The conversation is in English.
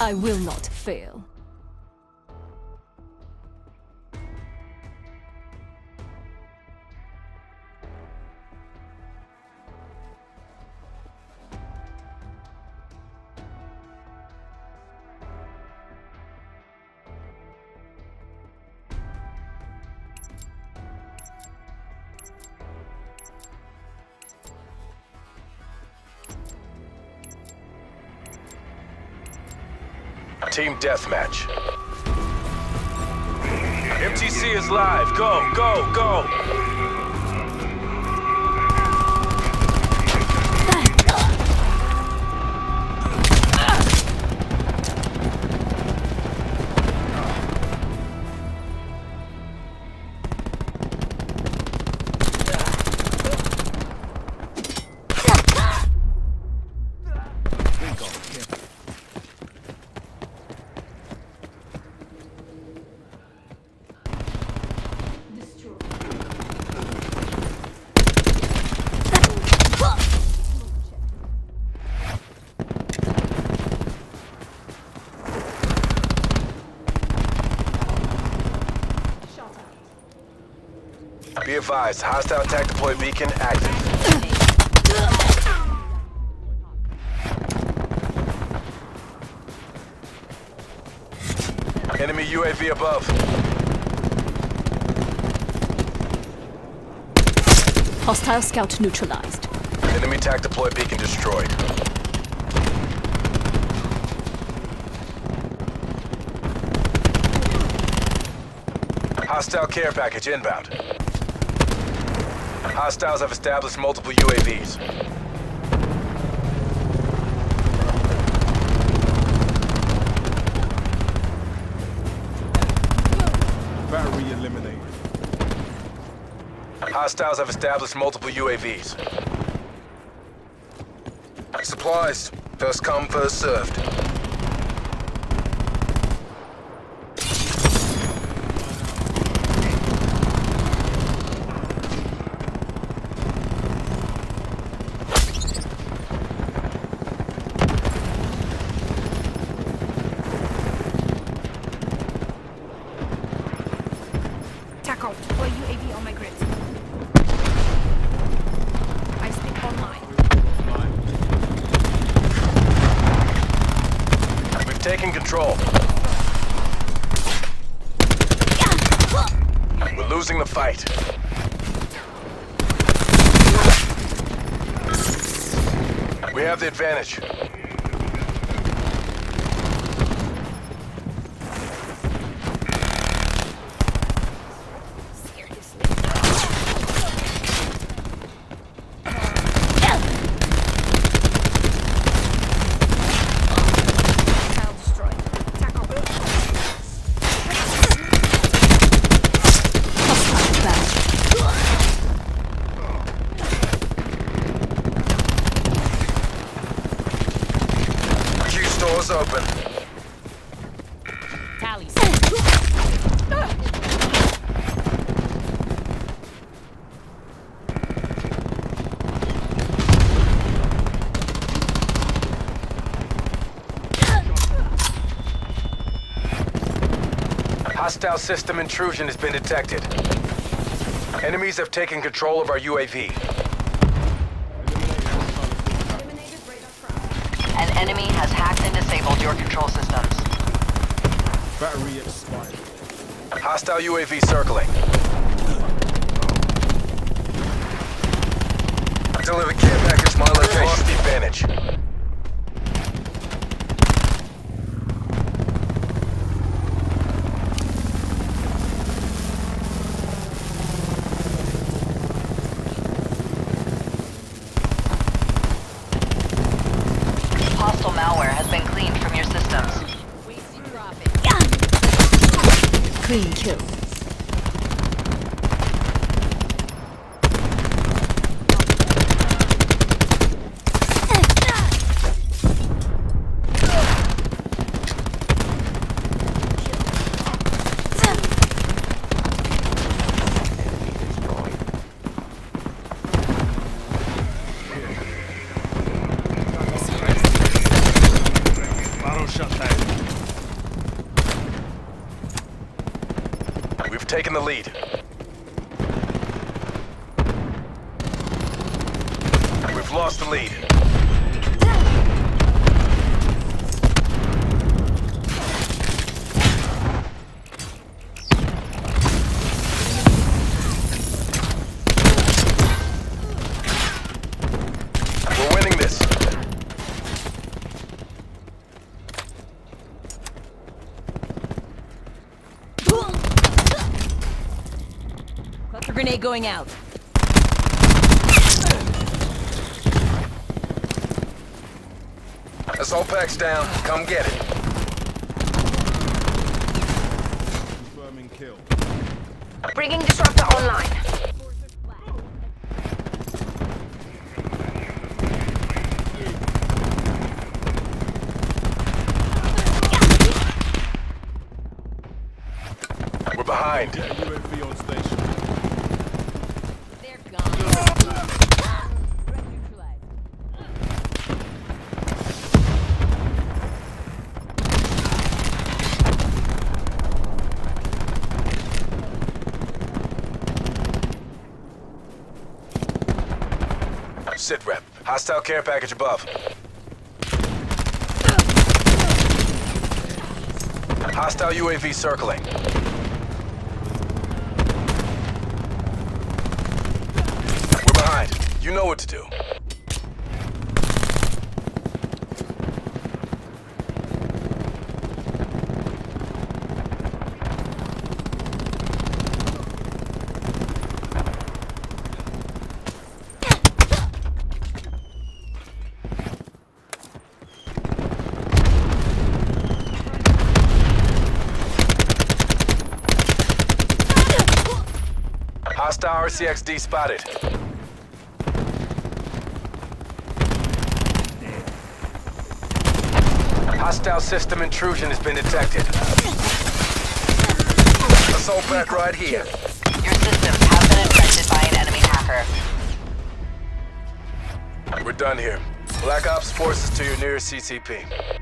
I will not fail. Team Deathmatch. MTC is live. Go, go, go. Advised, hostile attack deploy beacon active. Enemy UAV above. Hostile scout neutralized. Enemy attack deploy beacon destroyed. Hostile care package inbound. Hostiles have established multiple UAVs. Battery eliminated. Hostiles have established multiple UAVs. Supplies. First come, first served. TACO, deploy UAV on my grid. I stick online. We've taken control. We're losing the fight. We have the advantage. Tile destroyed. TACO. Hostile back. Stores open. Tallies. Hostile system intrusion has been detected. Enemies have taken control of our UAV. An enemy has hacked and disabled your control systems. Battery expired. Hostile UAV circling. Deliver care package my location. Lost advantage. Hostile malware has been cleaned from your systems. Clean kill. Taking the lead. We've lost the lead. Grenade going out. Assault pack's down. Come get it. Confirming kill. Bringing disruptor online. We're behind. Sit rep. Hostile care package above. Hostile UAV circling. We're behind. You know what to do. Hostile RCXD spotted. Hostile system intrusion has been detected. Assault pack right here. Your systems have been infected by an enemy hacker. We're done here. Black Ops forces to your nearest CCP.